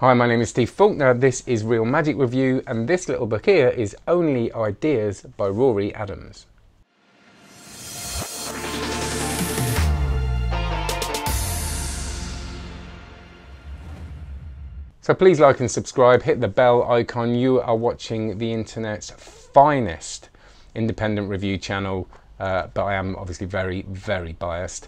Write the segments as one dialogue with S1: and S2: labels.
S1: Hi, my name is Steve Faulkner. This is Real Magic Review, and this little book here is Only Ideas by Rory Adams. So please like and subscribe, hit the bell icon. You are watching the internet's finest independent review channel, uh, but I am obviously very, very biased.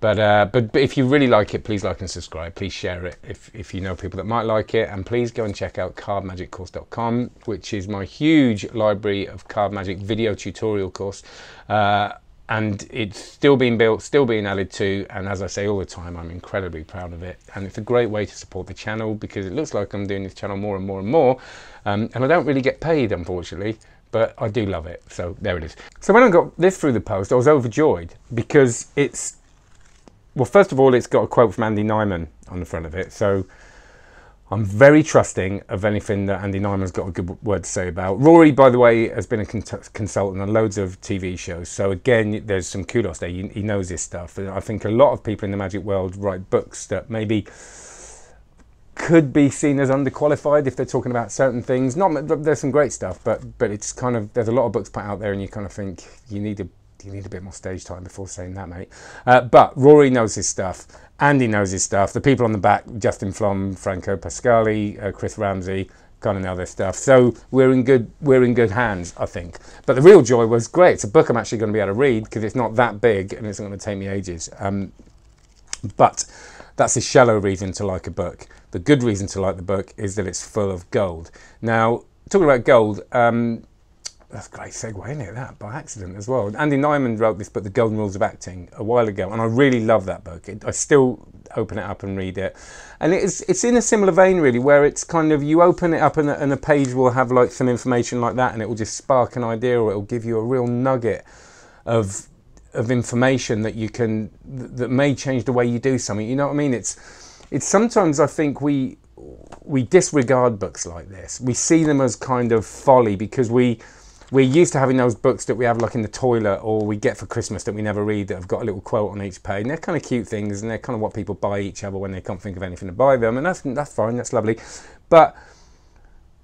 S1: But, uh, but, but if you really like it, please like and subscribe. Please share it if, if you know people that might like it. And please go and check out cardmagiccourse.com, which is my huge library of card magic video tutorial course. Uh, and it's still being built, still being added to. And as I say all the time, I'm incredibly proud of it. And it's a great way to support the channel because it looks like I'm doing this channel more and more and more. Um, and I don't really get paid, unfortunately but I do love it. So there it is. So when I got this through the post, I was overjoyed because it's well, first of all, it's got a quote from Andy Nyman on the front of it. So I'm very trusting of anything that Andy Nyman's got a good word to say about. Rory, by the way, has been a consultant on loads of TV shows. So again, there's some kudos there. He, knows this stuff. And I think a lot of people in the magic world write books that maybe could be seen as underqualified if they're talking about certain things. Not there's some great stuff, but but it's kind of there's a lot of books put out there, and you kind of think you need to you need a bit more stage time before saying that, mate. Uh, but Rory knows his stuff. Andy knows his stuff. The people on the back, Justin Flom, Franco Pascali, uh, Chris Ramsey, kind of know their stuff. So we're in good we're in good hands, I think. But the real joy was great. It's a book I'm actually going to be able to read because it's not that big and it's not going to take me ages. Um, but that's a shallow reason to like a book. The good reason to like the book is that it's full of gold. Now, talking about gold, um, that's a great segue, isn't it? That by accident as well. Andy Nyman wrote this book, The Golden Rules of Acting, a while ago, and I really love that book. It, I still open it up and read it, and it's it's in a similar vein really, where it's kind of you open it up and a, and a page will have like some information like that, and it will just spark an idea, or it will give you a real nugget of of information that you can that may change the way you do something. You know what I mean? It's it's sometimes I think we we disregard books like this. We see them as kind of folly because we we're used to having those books that we have like in the toilet or we get for Christmas that we never read that have got a little quote on each page. And they're kind of cute things and they're kind of what people buy each other when they can't think of anything to buy them. And that's, that's fine, that's lovely. But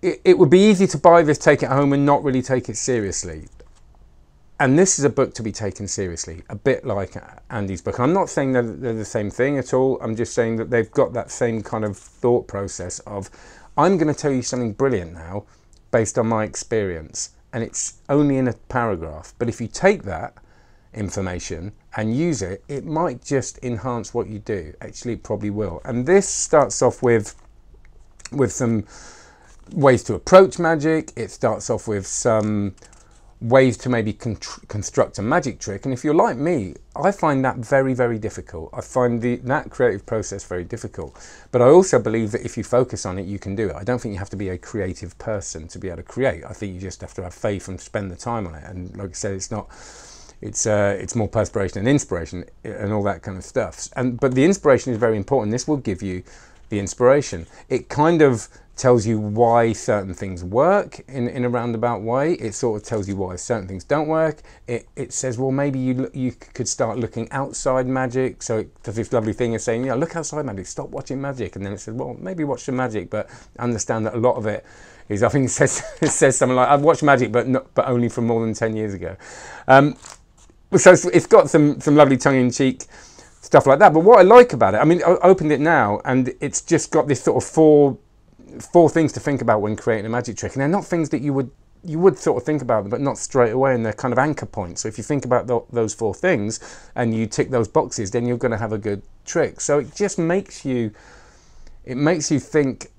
S1: it, it would be easy to buy this, take it home and not really take it seriously. And this is a book to be taken seriously, a bit like Andy's book. I'm not saying that they're the same thing at all. I'm just saying that they've got that same kind of thought process of, I'm going to tell you something brilliant now based on my experience and it's only in a paragraph. But if you take that information and use it, it might just enhance what you do. Actually, probably will. And this starts off with with some ways to approach magic. It starts off with some ways to maybe construct a magic trick. And if you're like me, I find that very, very difficult. I find the, that creative process very difficult. But I also believe that if you focus on it, you can do it. I don't think you have to be a creative person to be able to create. I think you just have to have faith and spend the time on it. And like I said, it's not. It's uh, it's more perspiration and inspiration and all that kind of stuff. And but the inspiration is very important. This will give you the inspiration. It kind of tells you why certain things work in, in a roundabout way. It sort of tells you why certain things don't work. It, it says, well, maybe you you could start looking outside magic. So it does this lovely thing of saying, yeah, look outside magic, stop watching magic. And then it says, well, maybe watch some magic, but understand that a lot of it is, I think it says, it says something like, I've watched magic, but, not, but only from more than 10 years ago. Um, so it's got some, some lovely tongue-in-cheek stuff like that. But what I like about it, I mean, I opened it now and it's just got this sort of four four things to think about when creating a magic trick, and they're not things that you would you would sort of think about them, but not straight away, and they're kind of anchor points. So if you think about those four things and you tick those boxes, then you're going to have a good trick. So it just makes you it makes you think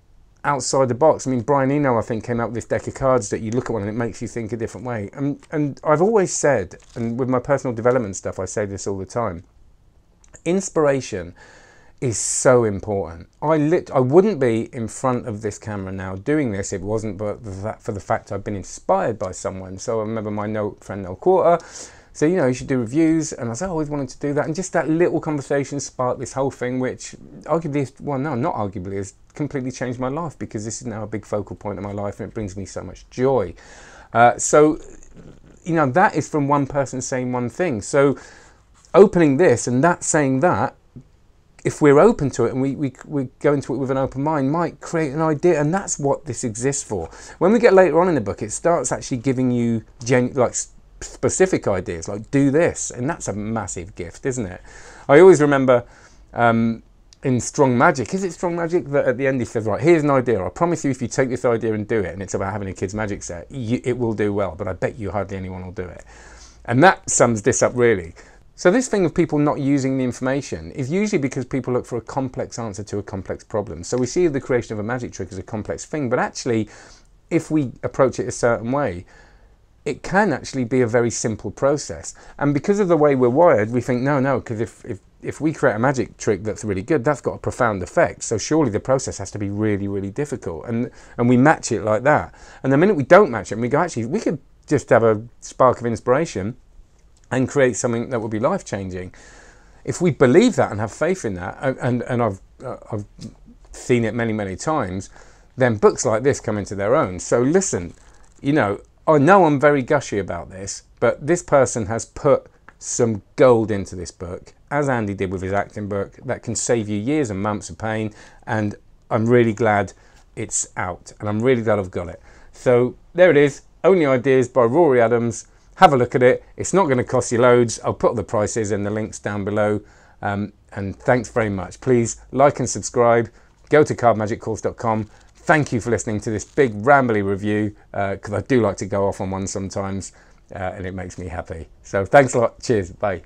S1: outside the box. I mean, Brian Eno, I think, came out with this deck of cards that you look at one and it makes you think a different way. And and I've always said, and with my personal development stuff, I say this all the time. Inspiration is so important. I lit, I wouldn't be in front of this camera now doing this if it wasn't but for the fact I've been inspired by someone. So I remember my note friend Noel Qualter so you know you should do reviews and I said I always wanted to do that and just that little conversation sparked this whole thing which arguably is, well no not arguably has completely changed my life because this is now a big focal point of my life and it brings me so much joy uh, so you know that is from one person saying one thing so opening this and that saying that if we're open to it and we, we, we go into it with an open mind, might create an idea. And that's what this exists for. When we get later on in the book, it starts actually giving you genu- like specific ideas, like do this. And that's a massive gift, isn't it? I always remember um, in Strong Magic, is it Strong Magic that at the end he says, right, here's an idea. I promise you, if you take this idea and do it, and it's about having a kid's magic set, you, it will do well. But I bet you hardly anyone will do it. And that sums this up really. So this thing of people not using the information is usually because people look for a complex answer to a complex problem. So we see the creation of a magic trick as a complex thing, but actually, if we approach it a certain way, it can actually be a very simple process. And because of the way we're wired, we think, no, no, because if, if, if we create a magic trick that's really good, that's got a profound effect. So surely the process has to be really, really difficult. And, and we match it like that. And the minute we don't match it, and we go, actually, we could just have a spark of inspiration and create something that will be life changing. If we believe that and have faith in that, and, and I've, uh, I've seen it many, many times, then books like this come into their own. So listen, you know, I know I'm very gushy about this, but this person has put some gold into this book, as Andy did with his acting book, that can save you years and months of pain. And I'm really glad it's out, and I'm really glad I've got it. So there it is Only Ideas by Rory Adams have a look at it. It's not going to cost you loads. I'll put the prices and the links down below. Um, and thanks very much. Please like and subscribe. Go to cardmagiccourse.com. Thank you for listening to this big rambly review because uh, I do like to go off on one sometimes uh, and it makes me happy. So thanks a lot. Cheers. Bye.